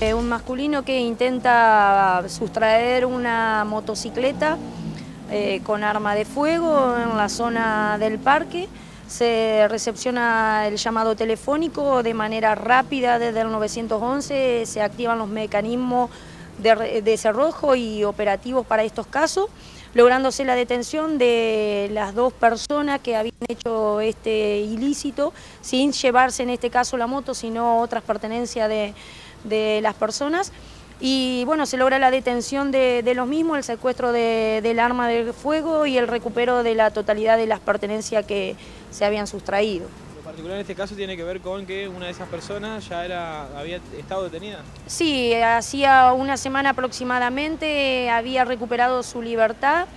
Eh, un masculino que intenta sustraer una motocicleta eh, con arma de fuego en la zona del parque. Se recepciona el llamado telefónico de manera rápida desde el 911, se activan los mecanismos de, cerrojo y operativos para estos casos, lográndose la detención de las dos personas que habían hecho este ilícito, sin llevarse en este caso la moto, sino otras pertenencias de, de las personas y bueno, se logra la detención de, los mismos, el secuestro del arma de fuego y el recupero de la totalidad de las pertenencias que se habían sustraído. Particular en este caso tiene que ver con que una de esas personas ya era, había estado detenida. Sí, hacía una semana aproximadamente había recuperado su libertad.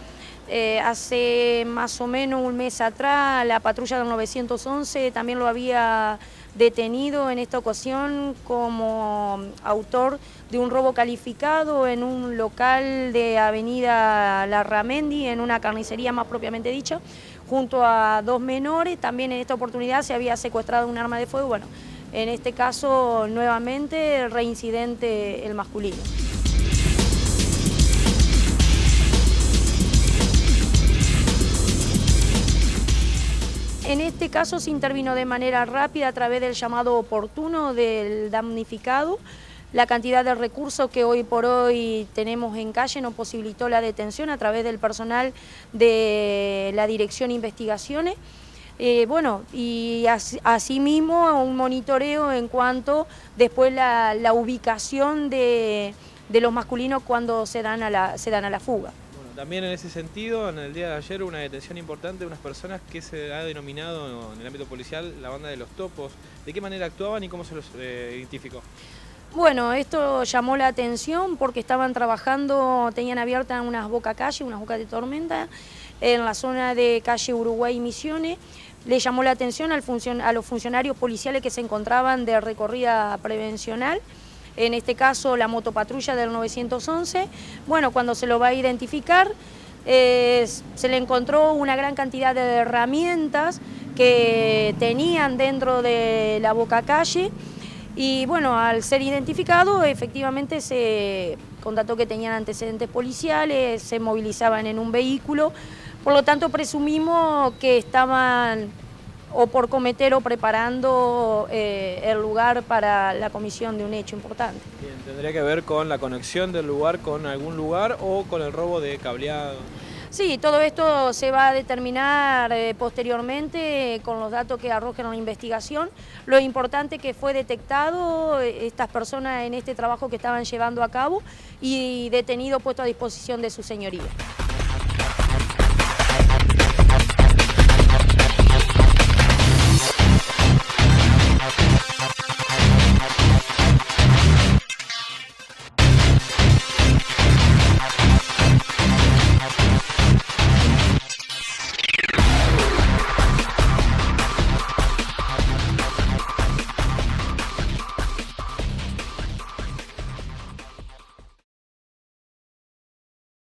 Eh, hace más o menos un mes atrás la patrulla del 911 también lo había detenido en esta ocasión como autor de un robo calificado en un local de Avenida Larramendi, en una carnicería más propiamente dicha, junto a dos menores. También en esta oportunidad se había secuestrado un arma de fuego. Bueno, en este caso nuevamente reincidente el masculino. En este caso se intervino de manera rápida a través del llamado oportuno del damnificado. La cantidad de recursos que hoy por hoy tenemos en calle no posibilitó la detención a través del personal de la Dirección Investigaciones. Eh, bueno, y asimismo un monitoreo en cuanto después la, la ubicación de, los masculinos cuando se dan a la, se dan a la fuga. También en ese sentido, en el día de ayer, una detención importante de unas personas que se ha denominado en el ámbito policial la banda de los topos. ¿De qué manera actuaban y cómo se los eh, identificó? Bueno, esto llamó la atención porque estaban trabajando, tenían abiertas unas boca calle, unas bocas de tormenta, en la zona de calle Uruguay y Misiones. Le llamó la atención al a los funcionarios policiales que se encontraban de recorrida prevencional en este caso la motopatrulla del 911. Bueno, cuando se lo va a identificar, se le encontró una gran cantidad de herramientas que tenían dentro de la boca calle y bueno, al ser identificado efectivamente se constató que tenían antecedentes policiales, se movilizaban en un vehículo, por lo tanto presumimos que estaban o por cometer o preparando eh, el lugar para la comisión de un hecho importante. Bien, ¿Tendría que ver con la conexión del lugar con algún lugar o con el robo de cableado? Sí, todo esto se va a determinar eh, posteriormente con los datos que arrojen la investigación. Lo importante que fue detectado eh, estas personas en este trabajo que estaban llevando a cabo y detenido puesto a disposición de su señoría.